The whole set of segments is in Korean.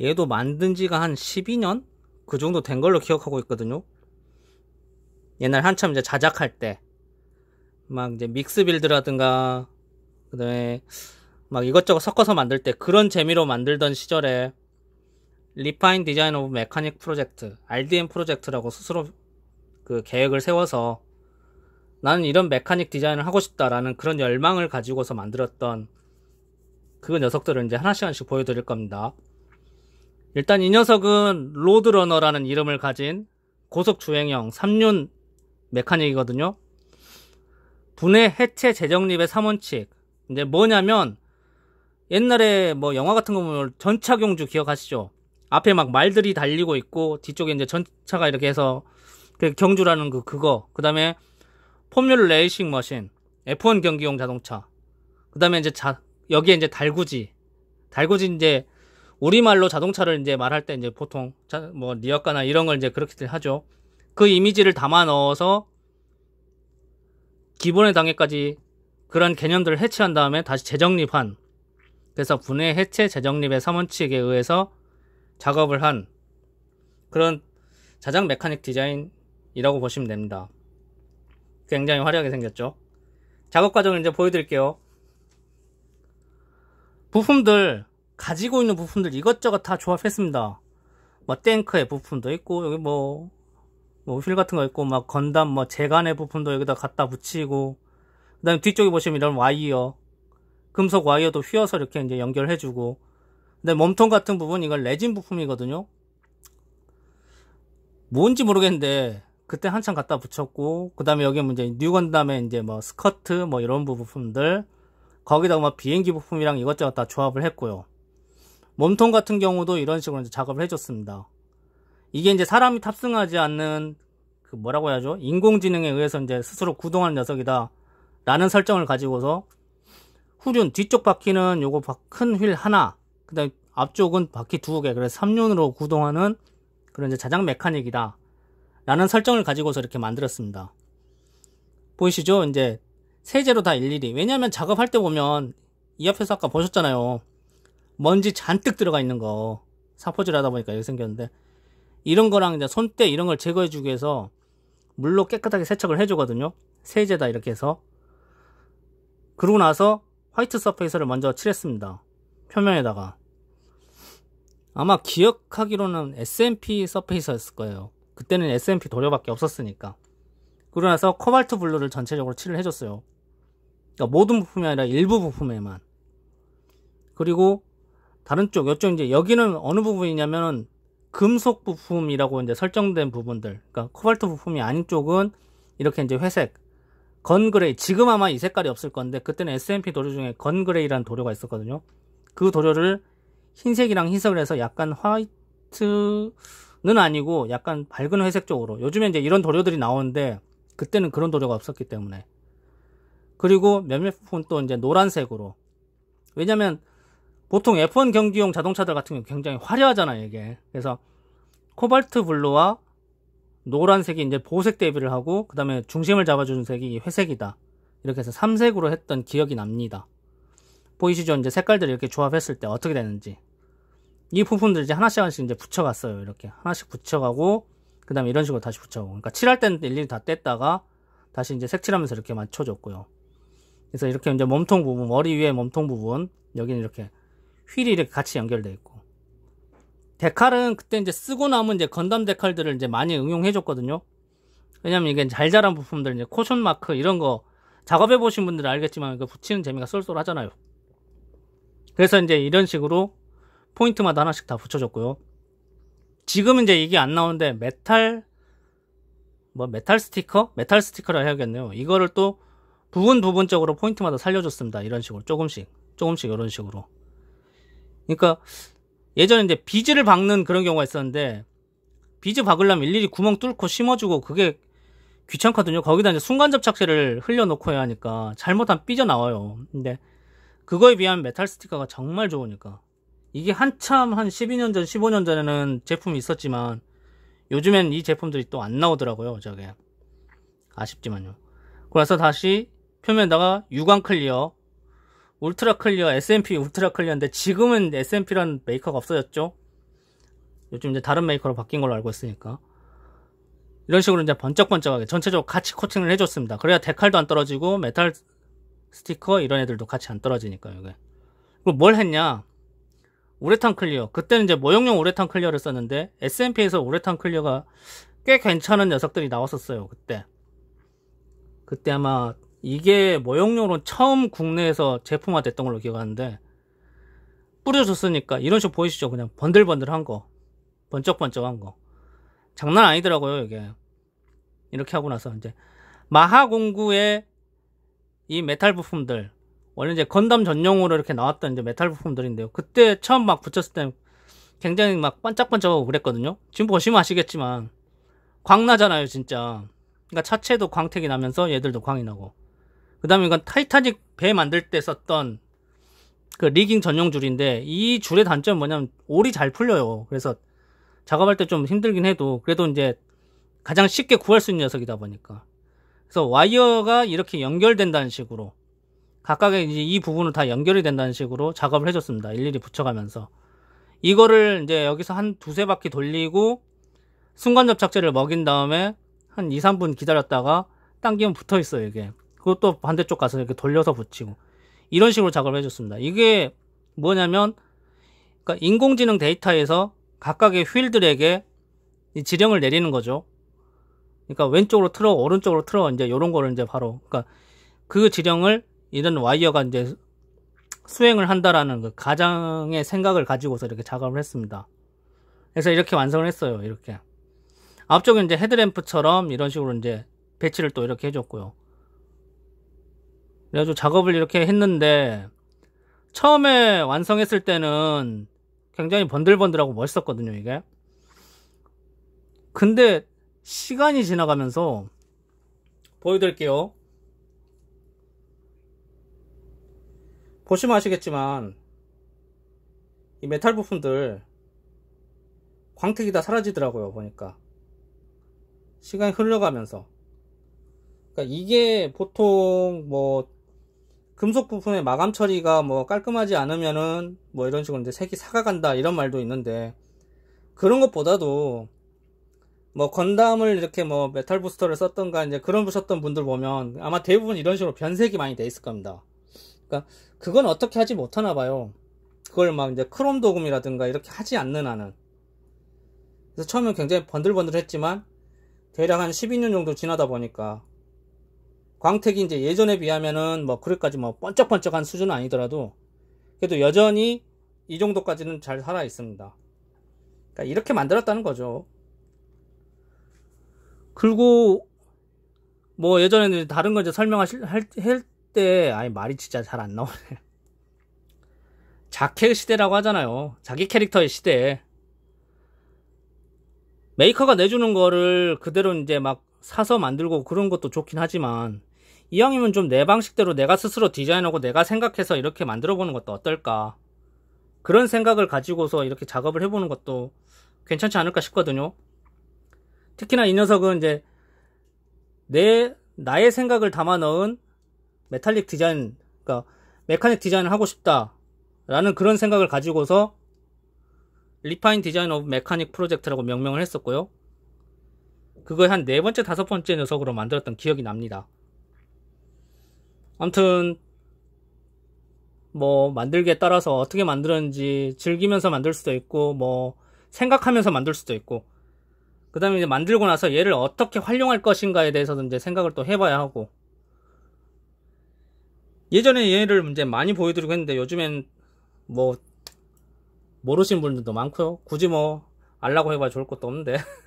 얘도 만든 지가 한 12년? 그 정도 된 걸로 기억하고 있거든요. 옛날 한참 이제 자작할 때, 막 이제 mix build라든가, 그 다음에 막 이것저것 섞어서 만들 때 그런 재미로 만들던 시절에 Refine Design of Mechanic 프로젝트, RDM 프로젝트라고 스스로 그 계획을 세워서 나는 이런 mechanic 디자인을 하고 싶다라는 그런 열망을 가지고서 만들었던 그 녀석들을 이제 하나씩 하나씩 보여드릴 겁니다. 일단 이 녀석은 로드러너라는 이름을 가진 고속 주행형 3륜 mechanic이거든요. 분해 해체 재정립의 3원칙. 이제 뭐냐면 옛날에 뭐 영화 같은 거 보면 전차경주 기억하시죠? 앞에 막 말들이 달리고 있고 뒤쪽에 이제 전차가 이렇게 해서 그 경주라는 그 그거. 그다음에 formula racing machine, F1 경기용 자동차. 그다음에 이제 자 여기에 이제 달구지. 달구지 이제 우리말로 자동차를 이제 말할 때 이제 보통 자, 뭐 리어카나 이런 걸 이제 그렇게 하죠. 그 이미지를 담아 넣어서 기본의 단계까지 그런 개념들을 해체한 다음에 다시 재정립한 그래서 분해 해체 재정립의 3원칙에 의해서 작업을 한 그런 자작 메카닉 디자인이라고 보시면 됩니다. 굉장히 화려하게 생겼죠. 작업 과정을 이제 보여드릴게요. 부품들 가지고 있는 부품들 이것저것 다 조합했습니다. 뭐 탱크의 부품도 있고 여기 뭐 뭐 휠 같은 거 있고 막 건담 뭐 재간의 부품도 여기다 갖다 붙이고 그다음에 뒤쪽에 보시면 이런 와이어 금속 와이어도 휘어서 이렇게 이제 연결해주고 근데 몸통 같은 부분 이건 레진 부품이거든요. 뭔지 모르겠는데 그때 한참 갖다 붙였고 그 다음에 여기 이제 뉴건담에 이제 뭐 스커트 뭐 이런 부품들 거기다가 뭐 비행기 부품이랑 이것저것 다 조합을 했고요. 몸통 같은 경우도 이런 식으로 이제 작업을 해줬습니다. 이게 이제 사람이 탑승하지 않는 그 뭐라고 해야죠? 인공지능에 의해서 이제 스스로 구동하는 녀석이다. 라는 설정을 가지고서 후륜 뒤쪽 바퀴는 요거 큰 휠 하나, 그다음 앞쪽은 바퀴 두 개, 그래서 3륜으로 구동하는 그런 이제 자작 메카닉이다. 라는 설정을 가지고서 이렇게 만들었습니다. 보이시죠? 이제 세제로 다 일일이. 왜냐면 작업할 때 보면 이 앞에서 아까 보셨잖아요. 먼지 잔뜩 들어가 있는 거. 사포질 하다 보니까 이렇게 생겼는데 이런 거랑 이제 손때 이런 걸 제거해 주기 위해서 물로 깨끗하게 세척을 해 주거든요. 세제다 이렇게 해서. 그러고 나서 white surfacer를 먼저 칠했습니다. 표면에다가. 아마 기억하기로는 SMP 서페이스였을 거예요. 그때는 SMP 도료밖에 없었으니까. 그러고 나서 코발트 블루를 전체적으로 칠을 해줬어요. 그러니까 모든 부품이 아니라 일부 부품에만. 그리고 다른 쪽, 이쪽 이제 여기는 어느 부분이냐면은 금속 부품이라고 이제 설정된 부분들. 그러니까 코발트 부품이 아닌 쪽은 이렇게 이제 회색, 건그레이. 지금 아마 이 색깔이 없을 건데 그때는 SMP 도료 중에 건그레이라는 도료가 있었거든요. 그 도료를 흰색이랑 희석을 해서 약간 화이트는 아니고 약간 밝은 회색 쪽으로. 요즘에 이제 이런 도료들이 나오는데 그때는 그런 도료가 없었기 때문에. 그리고 몇몇 부분 또 이제 노란색으로. 왜냐면 보통 F1 경기용 자동차들 같은 경우 굉장히 화려하잖아요, 이게. 그래서 코발트 블루와 노란색이 이제 보색 대비를 하고 그다음에 중심을 잡아주는 색이 회색이다. 이렇게 해서 3색으로 했던 기억이 납니다. 보이시죠? 이제 색깔들을 이렇게 조합했을 때 어떻게 되는지. 이 부품들 이제 하나씩 하나씩 이제 붙여갔어요. 이렇게 하나씩 붙여가고 그 다음에 이런 식으로 다시 붙여가고. 그러니까 칠할 때는 일일이 다 뗐다가 다시 이제 색칠하면서 이렇게 맞춰줬고요. 그래서 이렇게 이제 몸통 부분, 머리 위에 몸통 부분, 여기는 이렇게 휠이 이렇게 같이 연결되어 있고. 데칼은 그때 이제 쓰고 남은 이제 건담 데칼들을 이제 많이 응용해 줬거든요. 왜냐면 이게 자잘한 부품들 이제 caution 마크 이런 거 작업해 보신 분들은 알겠지만 그 붙이는 재미가 쏠쏠하잖아요. 그래서 이제 이런 식으로 포인트마다 하나씩 다 붙여줬고요. 지금 이제 이게 안 나오는데 메탈 뭐 메탈 스티커? 메탈 스티커라 해야겠네요. 이거를 또 부분 부분적으로 포인트마다 살려줬습니다. 이런 식으로 조금씩 조금씩 이런 식으로. 그러니까 예전에 이제 비즈를 박는 그런 경우가 있었는데 비즈 박으려면 일일이 구멍 뚫고 심어주고 그게 귀찮거든요. 거기다 이제 순간 접착제를 흘려놓고 해야 하니까 잘못하면 삐져나와요. 근데 그거에 비하면 메탈 스티커가 정말 좋으니까 이게 한참 한 12년 전, 15년 전에는 제품이 있었지만 요즘엔 이 제품들이 또 안 나오더라고요. 저게 아쉽지만요. 그래서 다시 표면에다가 유광 클리어 울트라 클리어, SMP 울트라 클리어인데 지금은 SMP라는 메이커가 없어졌죠. 요즘 이제 다른 메이커로 바뀐 걸로 알고 있으니까. 이런 식으로 이제 번쩍번쩍하게 전체적으로 같이 코팅을 해줬습니다. 그래야 데칼도 안 떨어지고 메탈 스티커 이런 애들도 같이 안 떨어지니까 이게. 그리고 뭘 했냐? 우레탄 clear. 그때는 이제 모형용 우레탄 clear를 썼는데 SMP에서 우레탄 clear가 꽤 괜찮은 녀석들이 나왔었어요. 그때. 그때 아마 이게 모형용으로 처음 국내에서 제품화 됐던 걸로 기억하는데 뿌려줬으니까 이런 식 보이시죠? 그냥 번들번들한 거. 번쩍번쩍한 거. 장난 아니더라고요, 이게. 이렇게 하고 나서 이제 마하공구의 이 메탈 부품들 원래 이제 건담 전용으로 이렇게 나왔던 이제 메탈 부품들인데요. 그때 처음 막 붙였을 때 굉장히 막 반짝반짝하고 그랬거든요. 지금 보시면 아시겠지만 광 나잖아요, 진짜. 그러니까 차체도 광택이 나면서 얘들도 광이 나고. 그 다음에 이건 타이타닉 배 만들 때 썼던 그 rigging 전용 줄인데 이 줄의 단점은 뭐냐면 올이 잘 풀려요. 그래서 작업할 때 좀 힘들긴 해도 그래도 이제 가장 쉽게 구할 수 있는 녀석이다 보니까. 그래서 와이어가 이렇게 연결된다는 식으로 각각의 이제 이 부분을 다 연결이 된다는 식으로 작업을 해줬습니다. 일일이 붙여가면서. 이거를 이제 여기서 한 두세 바퀴 돌리고 순간 접착제를 먹인 다음에 한 2, 3분 기다렸다가 당기면 붙어 있어요, 이게. 그것도 반대쪽 가서 이렇게 돌려서 붙이고. 이런 식으로 작업을 해줬습니다. 이게 뭐냐면, 그러니까 인공지능 데이터에서 각각의 휠들에게 지령을 내리는 거죠. 그러니까 왼쪽으로 틀어, 오른쪽으로 틀어, 이제 요런 거를 이제 바로, 그러니까 그 지령을 이런 와이어가 이제 수행을 한다라는 그 가장의 생각을 가지고서 이렇게 작업을 했습니다. 그래서 이렇게 완성을 했어요. 이렇게. 앞쪽에 이제 헤드램프처럼 이런 식으로 이제 배치를 또 이렇게 해줬고요. 그래가지고 작업을 이렇게 했는데 처음에 완성했을 때는 굉장히 번들번들하고 멋있었거든요, 이게. 근데 시간이 지나가면서 보여드릴게요. 보시면 아시겠지만 이 메탈 부품들 광택이 다 사라지더라고요 보니까 시간이 흘러가면서 그러니까 이게 보통 뭐 금속 부품의 마감 처리가 뭐 깔끔하지 않으면은 뭐 이런 식으로 이제 색이 사가간다 이런 말도 있는데 그런 것보다도 뭐 건담을 이렇게 뭐 metal booster를 썼던가 이제 그런 쓰셨던 분들 보면 아마 대부분 이런 식으로 변색이 많이 돼 있을 겁니다. 그러니까 그건 어떻게 하지 못하나 봐요. 그걸 막 이제 크롬 도금이라든가 이렇게 하지 않는 한은. 그래서 처음엔 굉장히 번들번들했지만 대략 한 12년 정도 지나다 보니까 광택이 이제 예전에 비하면은 뭐 그렇게까지 뭐 번쩍번쩍한 수준은 아니더라도 그래도 여전히 이 정도까지는 잘 살아 있습니다. 그러니까 이렇게 만들었다는 거죠. 그리고 뭐 예전에는 다른 거 이제 설명하실 할때 아니 말이 진짜 잘 안 나오네. 자켓 시대라고 하잖아요. 자기 캐릭터의 시대. 메이커가 내주는 거를 그대로 이제 막 사서 만들고 그런 것도 좋긴 하지만 이왕이면 좀 내 방식대로 내가 스스로 디자인하고 내가 생각해서 이렇게 만들어 보는 것도 어떨까. 그런 생각을 가지고서 이렇게 작업을 해보는 것도 괜찮지 않을까 싶거든요. 특히나 이 녀석은 이제 내 나의 생각을 담아 넣은 메탈릭 디자인, 그러니까 mechanic 디자인을 하고 싶다 라는 그런 생각을 가지고서 Refine Design of Mechanic Project라고 명명을 했었고요. 그걸 한 네 번째, 다섯 번째 녀석으로 만들었던 기억이 납니다. 아무튼 뭐 만들기에 따라서 어떻게 만들었는지 즐기면서 만들 수도 있고 뭐 생각하면서 만들 수도 있고 그 다음에 이제 만들고 나서 얘를 어떻게 활용할 것인가에 대해서도 이제 생각을 또 해봐야 하고. 예전에 얘를 이제 많이 보여드리고 했는데 요즘엔 뭐 모르신 분들도 많고요. 굳이 뭐 알라고 해봐 좋을 것도 없는데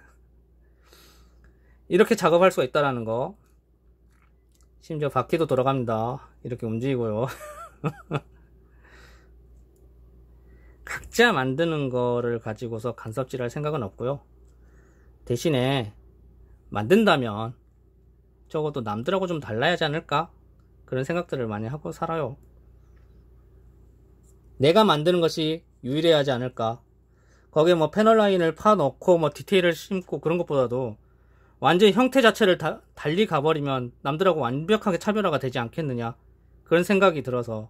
이렇게 작업할 수가 있다라는 거. 심지어 바퀴도 돌아갑니다. 이렇게 움직이고요. 각자 만드는 거를 가지고서 간섭질 할 생각은 없고요. 대신에 만든다면 적어도 남들하고 좀 달라야 하지 않을까? 그런 생각들을 많이 하고 살아요. 내가 만드는 것이 유일해야 하지 않을까. 거기에 뭐 패널 라인을 파놓고 뭐 디테일을 심고 그런 것보다도 완전히 형태 자체를 다, 달리 가버리면 남들하고 완벽하게 차별화가 되지 않겠느냐. 그런 생각이 들어서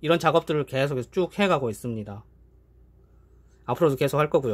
이런 작업들을 계속해서 쭉 해가고 있습니다. 앞으로도 계속 할 거고요.